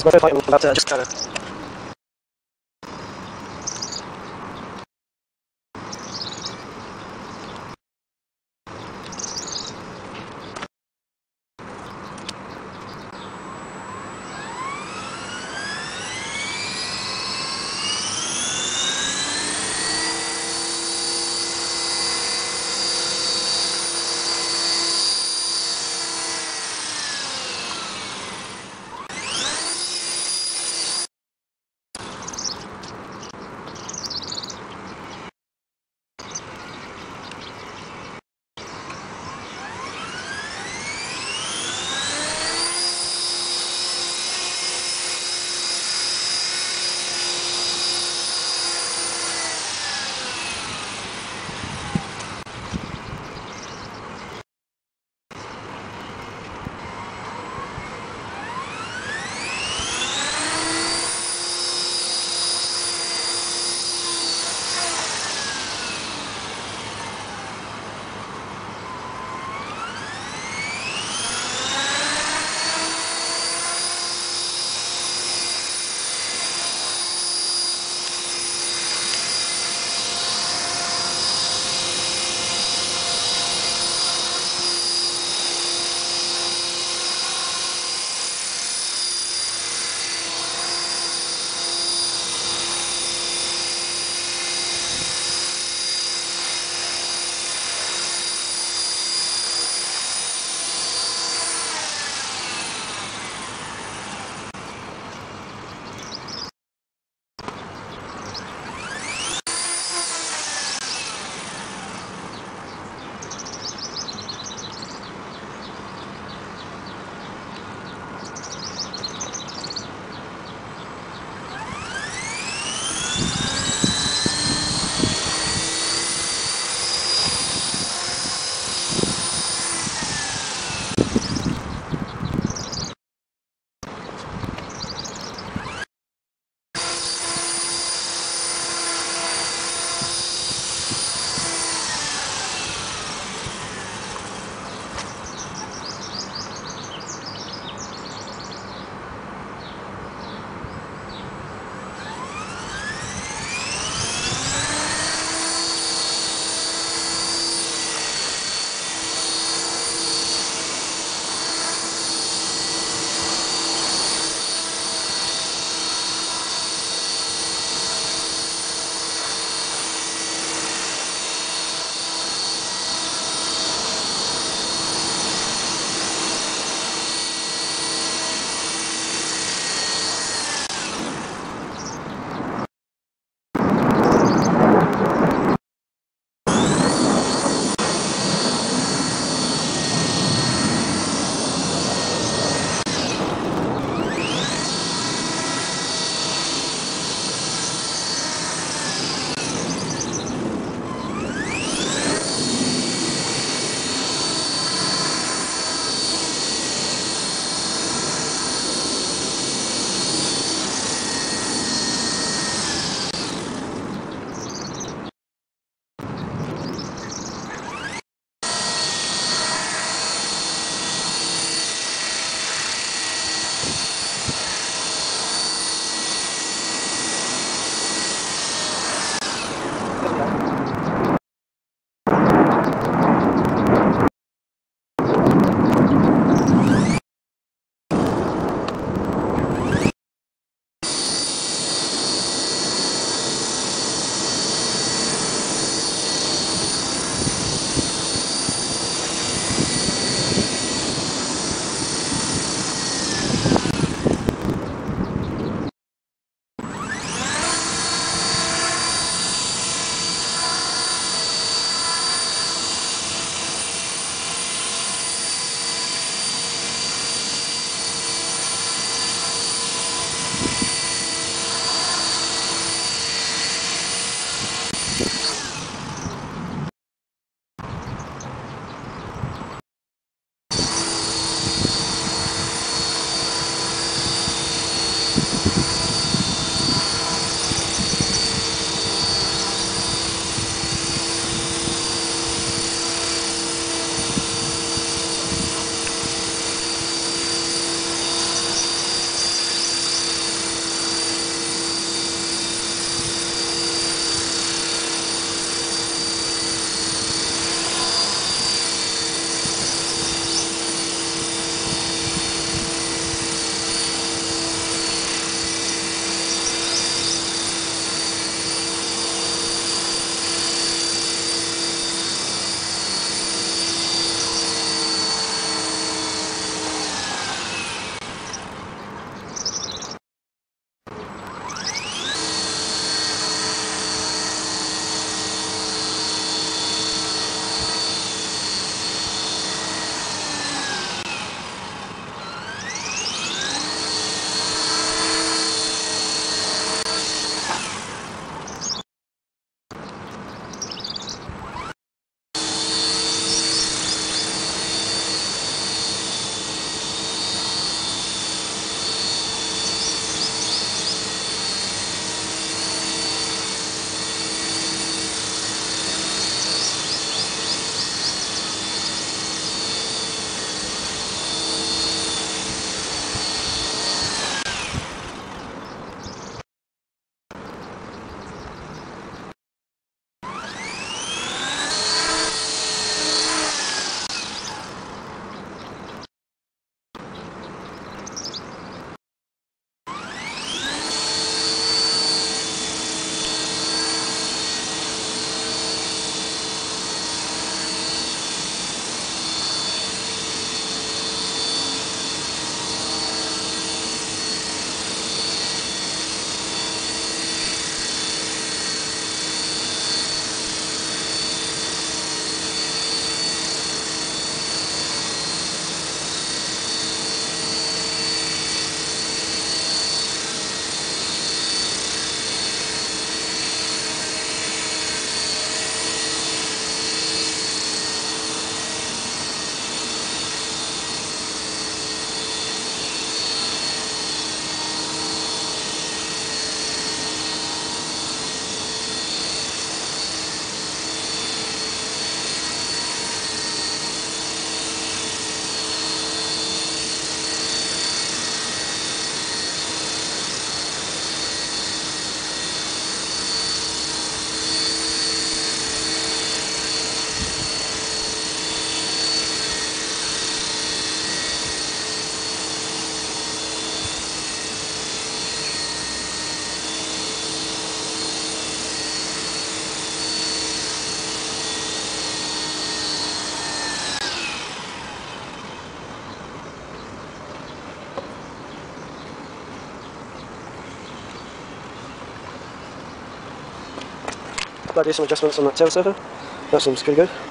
Zmartwychwstanie, Bóg, Władca, Dziecka. Gotta do some adjustments on that tail surfer. That seems pretty good.